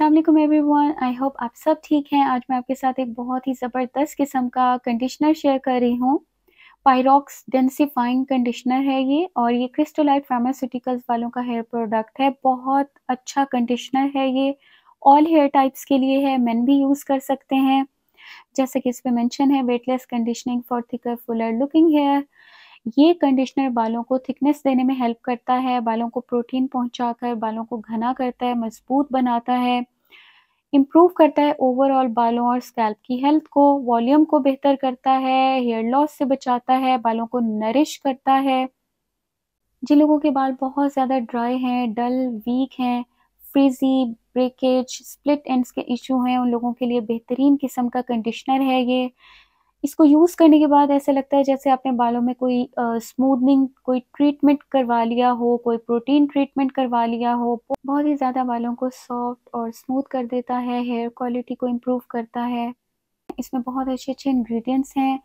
Allam everyone I hope आप सब ठीक हैं। आज मैं आपके साथ एक बहुत ही ज़बरदस्त किस्म का कंडीशनर शेयर कर रही हूँ। पायरॉक्स डेंसीफाइंग कंडीशनर है ये और ये क्रिस्टोलाइट फार्मास्यूटिकल्स वालों का हेयर प्रोडक्ट है। बहुत अच्छा कंडीशनर है ये। ऑल हेयर टाइप्स के लिए है। मैन भी यूज़ कर सकते हैं। जैसे कि इस पर मैंशन है weightless conditioning for thicker fuller looking hair ये कंडीशनर बालों को थिकनेस देने में हेल्प करता है, बालों को प्रोटीन पहुंचाकर, बालों को घना करता है, मज़बूत बनाता है इम्प्रूव करता है ओवरऑल बालों और स्कैल्प की हेल्थ को वॉल्यूम को बेहतर करता है हेयर लॉस से बचाता है, बालों को नरिश करता है। जिन लोगों के बाल बहुत ज़्यादा ड्राई हैं डल वीक हैं फ्रीजी ब्रेकेज स्प्लिट एंड्स के इशू हैं, उन लोगों के लिए बेहतरीन किस्म का कंडीशनर है ये। इसको यूज़ करने के बाद ऐसा लगता है जैसे आपने बालों में कोई स्मूदनिंग कोई ट्रीटमेंट करवा लिया हो, कोई प्रोटीन ट्रीटमेंट करवा लिया हो, बहुत ही ज़्यादा बालों को सॉफ्ट और स्मूथ कर देता है हेयर क्वालिटी को इम्प्रूव करता है। इसमें बहुत अच्छे अच्छे इंग्रेडिएंट्स हैं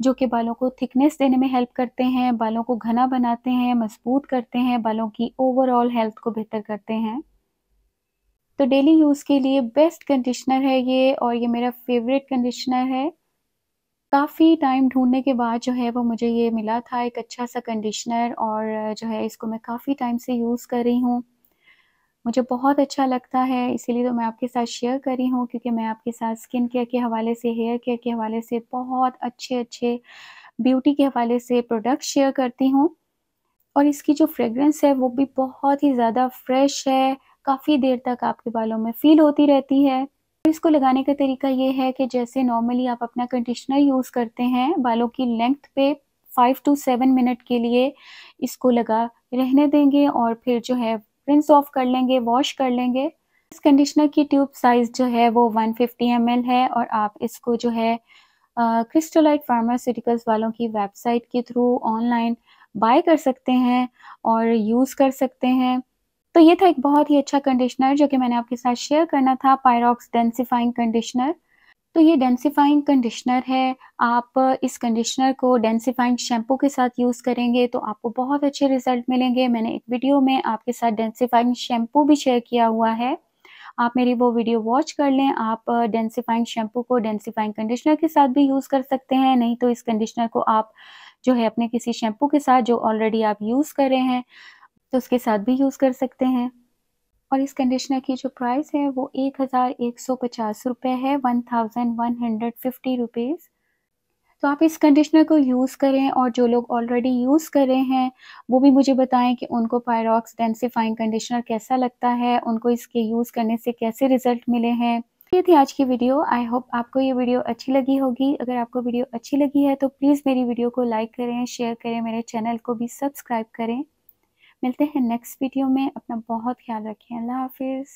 जो कि बालों को थिकनेस देने में हेल्प करते हैं, बालों को घना बनाते हैं, मज़बूत करते हैं, बालों की ओवरऑल हेल्थ को बेहतर करते हैं। तो डेली यूज़ के लिए बेस्ट कंडीशनर है ये और ये मेरा फेवरेट कंडीशनर है। काफ़ी टाइम ढूँढने के बाद जो है वो मुझे ये मिला था एक अच्छा सा कंडीशनर और जो है इसको मैं काफ़ी टाइम से यूज़ कर रही हूँ। मुझे बहुत अच्छा लगता है, इसीलिए तो मैं आपके साथ शेयर कर रही हूँ क्योंकि मैं आपके साथ स्किन केयर के हवाले से हेयर केयर के हवाले से, बहुत अच्छे अच्छे ब्यूटी के हवाले से प्रोडक्ट शेयर करती हूँ। और इसकी जो फ्रेगरेंस है वो भी बहुत ही ज़्यादा फ्रेश है, काफ़ी देर तक आपके बालों में फ़ील होती रहती है। इसको लगाने का तरीका ये है कि जैसे नॉर्मली आप अपना कंडीशनर यूज़ करते हैं, बालों की लेंथ पे फाइव टू सेवन मिनट के लिए इसको लगा रहने देंगे और फिर जो है रिंस ऑफ़ कर लेंगे वॉश कर लेंगे। इस कंडीशनर की ट्यूब साइज़ जो है वो 150 फिफ्टी है और आप इसको जो है क्रिस्टोलाइट फार्मास्यूटिकल्स वालों की वेबसाइट के थ्रू ऑनलाइन बाय कर सकते हैं और यूज़ कर सकते हैं। तो ये था एक बहुत ही अच्छा कंडीशनर जो कि मैंने आपके साथ शेयर करना था पायरॉक्स डेंसिफाइंग कंडीशनर तो ये डेंसिफाइंग कंडीशनर है। आप इस कंडीशनर को डेंसिफाइंग शैम्पू के साथ यूज़ करेंगे तो आपको बहुत अच्छे रिज़ल्ट मिलेंगे। मैंने एक वीडियो में आपके साथ डेंसिफाइंग शैम्पू भी शेयर किया हुआ है। आप मेरी वो वीडियो वॉच कर लें। आप डेंसिफाइंग शैम्पू को डेंसिफाइंग कंडीशनर के साथ भी यूज़ कर सकते हैं। नहीं तो इस कंडीशनर को आप जो है अपने किसी शैम्पू के साथ जो ऑलरेडी आप यूज़ कर रहे हैं तो उसके साथ भी यूज़ कर सकते हैं। और इस कंडीशनर की जो प्राइस है, वो एक हज़ार एक सौ पचास रुपये है one thousand one hundred fifty rupees तो आप इस कंडीशनर को यूज़ करें और जो लोग ऑलरेडी यूज़ कर रहे हैं, वो भी मुझे बताएँ कि उनको पायरॉक्स डेंसिफाइंग कंडीशनर कैसा लगता है, उनको इसके यूज़ करने से कैसे रिज़ल्ट मिले हैं। ये थी आज की वीडियो आई होप आपको ये वीडियो अच्छी लगी होगी। अगर आपको वीडियो अच्छी लगी है तो प्लीज़ मेरी वीडियो को लाइक करें शेयर करें, मेरे चैनल को भी सब्सक्राइब करें। मिलते हैं नेक्स्ट वीडियो में। अपना बहुत ख्याल रखें। अल्लाह हाफिज़।